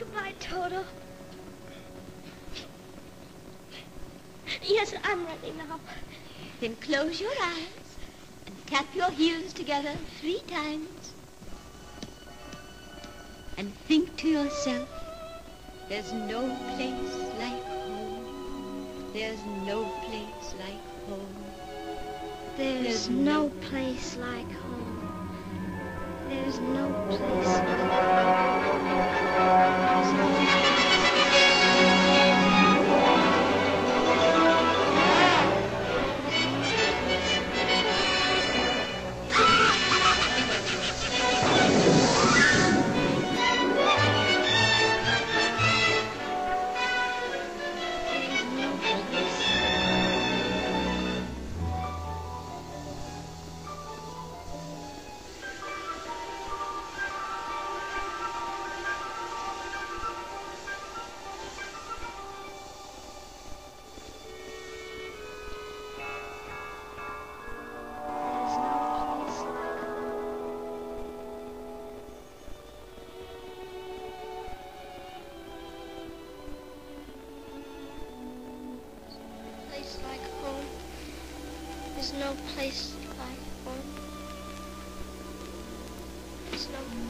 Goodbye, Toto. Yes, I'm ready now. Then close your eyes and tap your heels together three times. And think to yourself, there's no place like home. There's no place like home. There's, there's no, no place like home. There's no place like home. There's no place like home. There's no